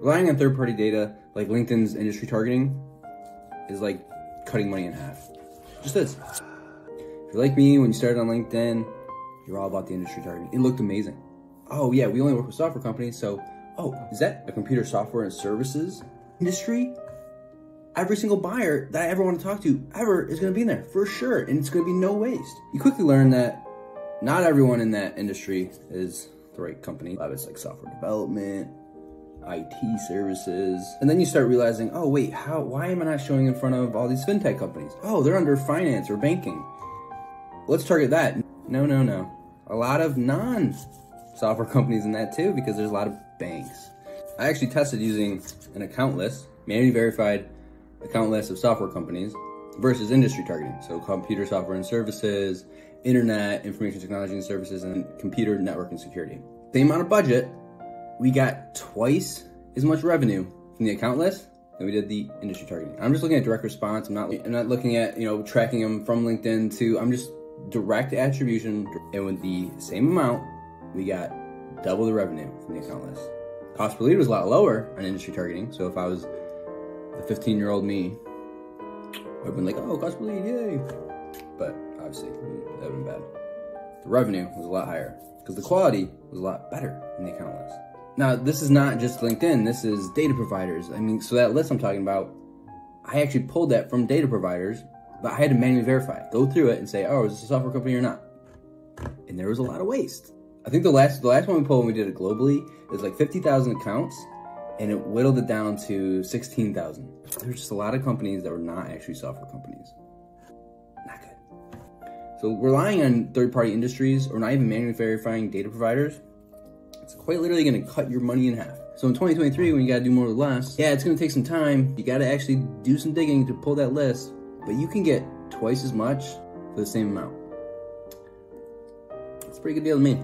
Relying on third-party data like LinkedIn's industry targeting is like cutting money in half. Just this. If you're like me, when you started on LinkedIn, you're all about the industry targeting. It looked amazing. Oh yeah, we only work with software companies, so oh, is that a computer software and services industry? Every single buyer that I ever want to talk to ever is going to be in there for sure, and it's going to be no waste. You quickly learn that not everyone in that industry is the right company. A lot of it's like software development, IT services. And then you start realizing, oh wait, how why am I not showing in front of all these fintech companies? Oh, they're under finance or banking. Let's target that. No, no, no. A lot of non software companies in that too because there's a lot of banks. I actually tested using an account list, manually verified account list of software companies versus industry targeting. So computer software and services, internet, information technology and services, and computer network and security. Same amount of budget, we got twice as much revenue from the account list than we did the industry targeting. I'm just looking at direct response. I'm not I'm not looking at, you know, tracking them from LinkedIn to I'm just direct attribution and with the same amount, we got double the revenue from the account list. Cost per lead was a lot lower on industry targeting. So if I was the 15 year old me, I would have been like, oh, cost per lead, yay. But obviously, that would have been bad. The revenue was a lot higher because the quality was a lot better in the account list. Now, this is not just LinkedIn, this is data providers. I mean, so that list I'm talking about, I actually pulled that from data providers, but I had to manually verify go through it and say, oh, is this a software company or not? And there was a lot of waste. I think the last the last one we pulled when we did it globally is like 50,000 accounts and it whittled it down to 16,000. There's just a lot of companies that were not actually software companies. Not good. So relying on third-party industries or not even manually verifying data providers it's quite literally gonna cut your money in half. So in 2023, when you gotta do more with less, yeah, it's gonna take some time. You gotta actually do some digging to pull that list, but you can get twice as much for the same amount. It's a pretty good deal to me.